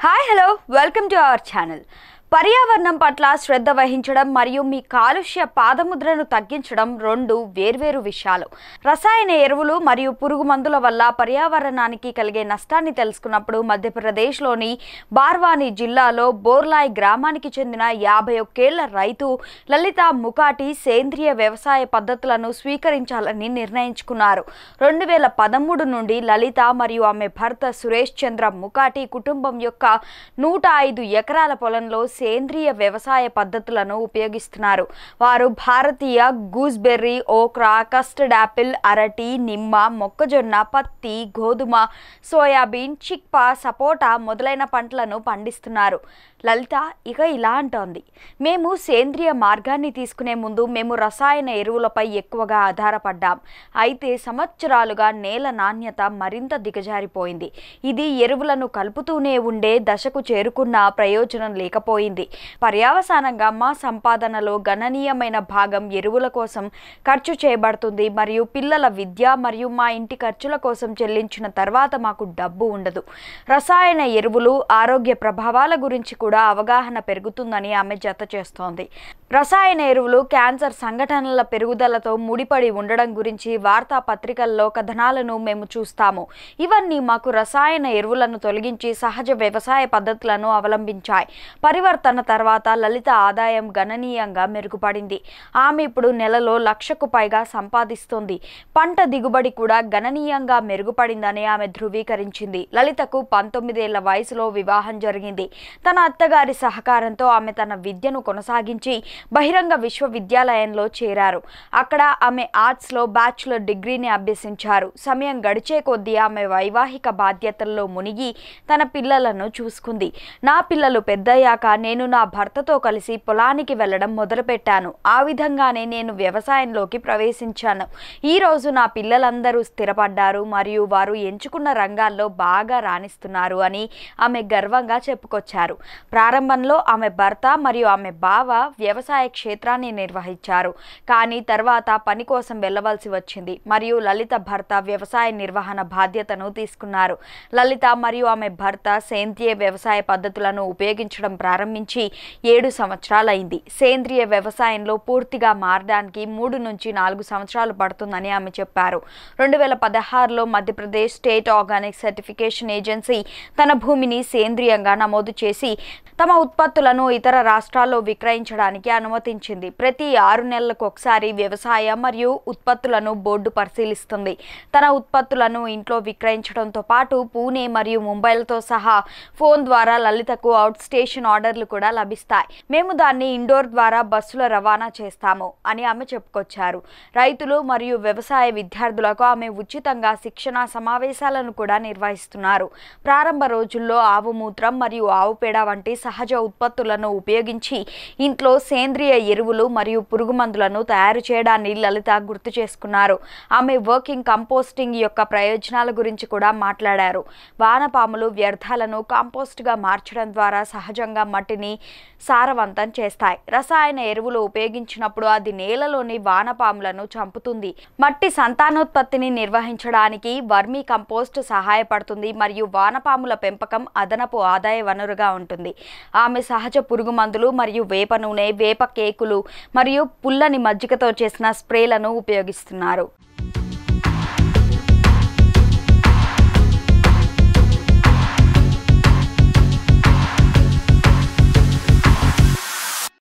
Hi, hello, welcome to our channel. పర్యావరణం పట్ల శ్రద్ధ వహించడం మరియు మీ కాలుష్య పాదముద్రను తగ్గించడం రెండు వేర్వేరు విషయాలు. రసాయన ఎరువులు మరియు పురుగు మందుల వల్ల పర్యావరణానికి కలిగే నష్టాన్ని తెలుసుకున్నప్పుడు మధ్యప్రదేశ్లోని బార్వాని జిల్లాలో బోర్లాయ్ గ్రామానికి చెందిన యాభై ఒక్కేళ్ళ రైతు లలిత ముకాటి సేంద్రియ వ్యవసాయ పద్ధతులను స్వీకరించాలని నిర్ణయించుకున్నారు. రెండు వేల పదమూడు నుండి లలిత మరియు ఆమె భర్త సురేష్ చంద్ర ముకాటి కుటుంబం యొక్క నూట ఐదు ఎకరాల పొలంలో సేంద్రియ వ్యవసాయ పద్ధతులను ఉపయోగిస్తున్నారు. వారు భారతీయ గూస్బెర్రీ ఓక్రా కస్టర్డ్ యాపిల్ అరటి నిమ్మ మొక్కజొన్న పత్తి గోధుమ సోయాబీన్ చిక్పా సపోటా మొదలైన పంటలను పండిస్తున్నారు. లలిత ఇక ఇలా అంటోంది. మేము సేంద్రియ మార్గాన్ని తీసుకునే ముందు మేము రసాయన ఎరువులపై ఎక్కువగా ఆధారపడ్డాం. అయితే సంవత్సరాలుగా నేల నాణ్యత మరింత దిగజారిపోయింది. ఇది ఎరువులను కలుపుతూనే ఉండే దశకు చేరుకున్న ప్రయోజనం లేకపోయింది పర్యావసానంగా మా సంపాదనలో గణనీయమైన భాగం ఎరువుల కోసం ఖర్చు చేయబడుతుంది. మరియు పిల్లల విద్య మరియు మా ఇంటి ఖర్చుల కోసం చెల్లించిన తర్వాత మాకు డబ్బు ఉండదు. రసాయన ఎరువులు ఆరోగ్య ప్రభావాల గురించి కూడా అవగాహన పెరుగుతుందని ఆమె జత చేస్తోంది. రసాయన ఎరువులు క్యాన్సర్ సంఘటనల పెరుగుదలతో ముడిపడి ఉండడం గురించి వార్తాపత్రికల్లో కథనాలను మేము చూస్తాము. ఇవన్నీ మాకు రసాయన ఎరువులను తొలగించి సహజ వ్యవసాయ పద్ధతులను అవలంబించాయి. పరివర్తన తర్వాత లలిత ఆదాయం గణనీయంగా మెరుగుపడింది. ఆమె ఇప్పుడు నెలలో లక్షకు పైగా సంపాదిస్తోంది. పంట దిగుబడి కూడా గణనీయంగా మెరుగుపడిందని ఆమె ధృవీకరించింది. లలితకు పంతొమ్మిదేళ్ళ వయసులో వివాహం జరిగింది. తన అత్తగారి సహకారంతో ఆమె తన విద్యను కొనసాగించి బహిరంగ విశ్వవిద్యాలయంలో చేరారు. అక్కడ ఆమె ఆర్ట్స్లో బ్యాచులర్ డిగ్రీని అభ్యసించారు. సమయం గడిచే కొద్దీ ఆమె వైవాహిక బాధ్యతల్లో మునిగి తన పిల్లలను చూసుకుంది. నా పిల్లలు పెద్దయ్యాక నేను నా భర్తతో కలిసి పొలానికి వెళ్ళడం మొదలుపెట్టాను. ఆ విధంగానే నేను వ్యవసాయంలోకి ప్రవేశించాను. ఈ రోజు నా పిల్లలందరూ స్థిరపడ్డారు మరియు వారు ఎంచుకున్న రంగాల్లో బాగా రాణిస్తున్నారు అని ఆమె గర్వంగా చెప్పుకొచ్చారు. ప్రారంభంలో ఆమె భర్త మరియు ఆమె బావ వ్యవసాయ వ్యవసాయ క్షేత్రాన్ని నిర్వహించారు. కానీ తర్వాత పని కోసం వెళ్ళవలసి వచ్చింది. మరియు లలిత భర్త వ్యవసాయ నిర్వహణ బాధ్యతను తీసుకున్నారు. లలిత మరియు ఆమె భర్త సేంద్రియ వ్యవసాయ పద్ధతులను ఉపయోగించడం ప్రారంభించి ఏడు సంవత్సరాలైంది. సేంద్రియ వ్యవసాయంలో పూర్తిగా మారడానికి మూడు నుంచి నాలుగు సంవత్సరాలు పడుతుందని ఆమె చెప్పారు. రెండు వేల పదహారులో Madhya Pradesh state organic certification agency తన భూమిని సేంద్రియంగా నమోదు చేసి తమ ఉత్పత్తులను ఇతర రాష్ట్రాల్లో విక్రయించడానికి అనుమతించింది. ప్రతి ఆరు నెలలకు ఒకసారి వ్యవసాయ మరియు ఉత్పత్తులను బోర్డు పరిశీలిస్తుంది. తన ఉత్పత్తులను ఇంట్లో విక్రయించడంతో పాటు పూణే మరియు ముంబైలతో సహా ఫోన్ ద్వారా లలితకు అవుట్ స్టేషన్ ఆర్డర్లు కూడా లభిస్తాయి. మేము దాన్ని ఇండోర్ ద్వారా బస్సుల రవాణా చేస్తాము అని ఆమె చెప్పుకొచ్చారు. రైతులు మరియు వ్యవసాయ విద్యార్థులకు ఆమె ఉచితంగా శిక్షణ సమావేశాలను కూడా నిర్వహిస్తున్నారు. ప్రారంభ రోజుల్లో ఆవు మూత్రం మరియు ఆవు పేడ వంటి సహజ ఉత్పత్తులను ఉపయోగించి ఇంట్లో సేంద్రియ సేంద్రియ ఎరువులు మరియు పురుగుమందులను తయారు చేయడాన్ని లలిత గుర్తు చేసుకున్నారు. ఆమె వర్కింగ్ కంపోస్టింగ్ యొక్క ప్రయోజనాల గురించి కూడా మాట్లాడారు. వానపాములు వ్యర్థాలను కంపోస్ట్గా మార్చడం ద్వారా సహజంగా మట్టిని సారవంతం చేస్తాయి. రసాయన ఎరువులు ఉపయోగించినప్పుడు అది నేలలోని వానపాములను చంపుతుంది. మట్టి సంతానోత్పత్తిని నిర్వహించడానికి వర్మీ కంపోస్ట్ సహాయపడుతుంది మరియు వానపాముల పెంపకం అదనపు ఆదాయ వనరుగా ఉంటుంది. ఆమె సహజ పురుగు మందులు మరియు వేప నూనె వేప కేకులు మరియు పుల్లని మజ్జిగతో చేసిన స్ప్రేలను ఉపయోగిస్తున్నారు.